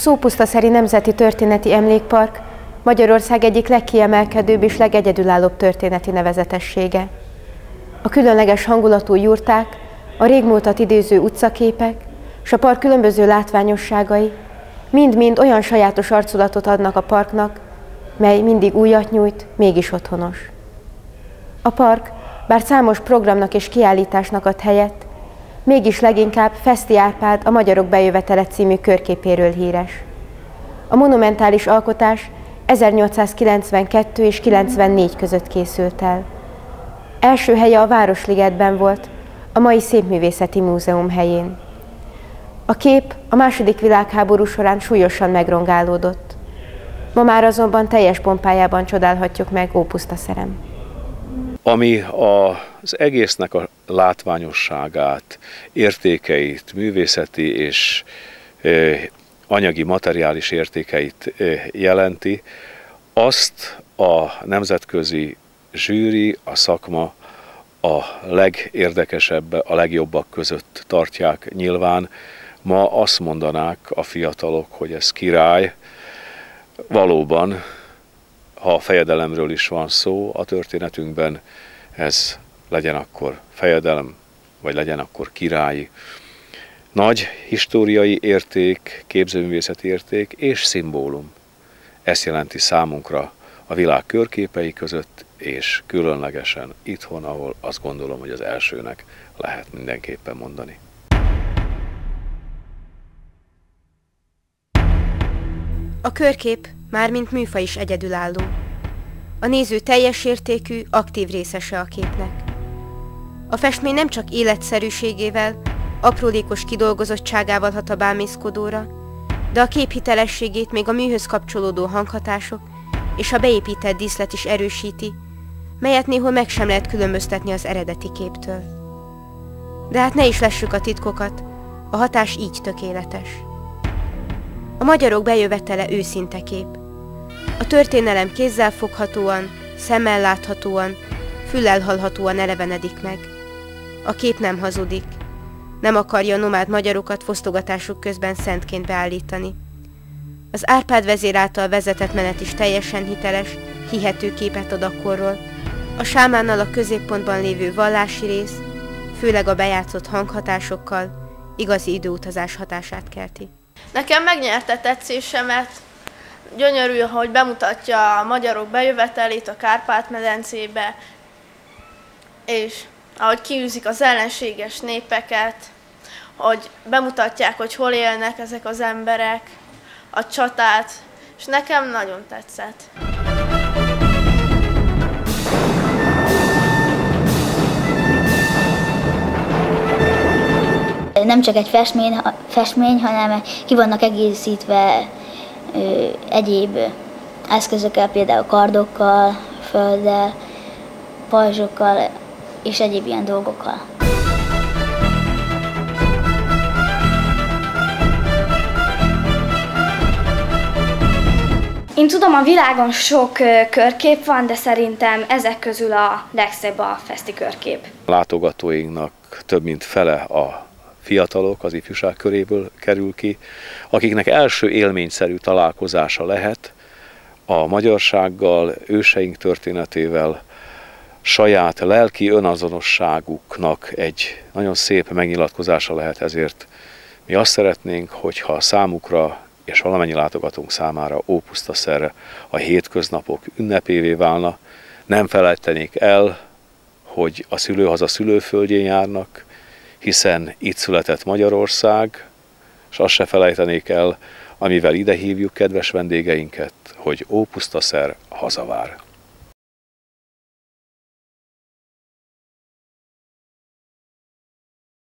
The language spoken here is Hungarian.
Az Ópusztaszeri Nemzeti Történeti Emlékpark Magyarország egyik legkiemelkedőbb és legegyedülállóbb történeti nevezetessége. A különleges hangulatú jurták, a régmúltat idéző utcaképek és a park különböző látványosságai mind-mind olyan sajátos arculatot adnak a parknak, mely mindig újat nyújt, mégis otthonos. A park, bár számos programnak és kiállításnak ad helyet, mégis leginkább Feszti Árpád a Magyarok bejövetele című körképéről híres. A monumentális alkotás 1892 és 94 között készült el. Első helye a Városligetben volt, a mai Szépművészeti Múzeum helyén. A kép a második világháború során súlyosan megrongálódott. Ma már azonban teljes pompájában csodálhatjuk meg Ópusztaszerem. Ami az egésznek a látványosságát, értékeit, művészeti és anyagi, materiális értékeit jelenti, azt a nemzetközi zsűri, a szakma a legérdekesebb, a legjobbak között tartják nyilván. Ma azt mondanák a fiatalok, hogy ez király. Valóban, ha a fejedelemről is van szó a történetünkben, ez legyen akkor fejedelem, vagy legyen akkor királyi. Nagy históriai érték, képzőművészeti érték és szimbólum. Ezt jelenti számunkra a világ körképei között, és különlegesen itthon, ahol azt gondolom, hogy az elsőnek lehet mindenképpen mondani. A körkép már mint műfaj is egyedülálló. A néző teljes értékű, aktív részese a képnek. A festmény nem csak életszerűségével, aprólékos kidolgozottságával hat a bámészkodóra, de a kép hitelességét még a műhöz kapcsolódó hanghatások és a beépített díszlet is erősíti, melyet néhol meg sem lehet különböztetni az eredeti képtől. De hát ne is lessük a titkokat, a hatás így tökéletes. A magyarok bejövetele őszinte kép. A történelem kézzel foghatóan, szemmel láthatóan, füllel hallhatóan elevenedik meg. A kép nem hazudik, nem akarja a nomád magyarokat fosztogatásuk közben szentként beállítani. Az Árpád vezér által vezetett menet is teljesen hiteles, hihető képet ad akkorról. A sámánnal a középpontban lévő vallási rész, főleg a bejátszott hanghatásokkal, igazi időutazás hatását kelti. Nekem megnyerte tetszésemet, gyönyörű, hogy bemutatja a magyarok bejövetelét a Kárpát-medencébe, és ahogy kiűzik az ellenséges népeket, hogy bemutatják, hogy hol élnek ezek az emberek, a csatát, és nekem nagyon tetszett. Nem csak egy festmény, festmény hanem ki vannak egészítve ö, egyéb eszközökkel, például kardokkal, földdel, pajzsokkal és egyéb ilyen dolgokkal. Én tudom, a világon sok körkép van, de szerintem ezek közül a legszebb a feszti körkép. A látogatóinknak több mint fele a fiatalok az ifjúság köréből kerül ki, akiknek első élményszerű találkozása lehet a magyarsággal, őseink történetével, saját lelki önazonosságuknak egy nagyon szép megnyilatkozása lehet, ezért mi azt szeretnénk, hogyha számukra és valamennyi látogatónk számára ópusztaszer a hétköznapok ünnepévé válna, nem felejtenék el, hogy a szülőhaza szülőföldjén járnak, hiszen itt született Magyarország, és azt se felejtenék el, amivel ide hívjuk kedves vendégeinket, hogy ópusztaszer hazavár.